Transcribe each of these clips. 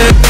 Yeah.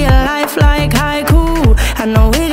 your life like haiku. I know it.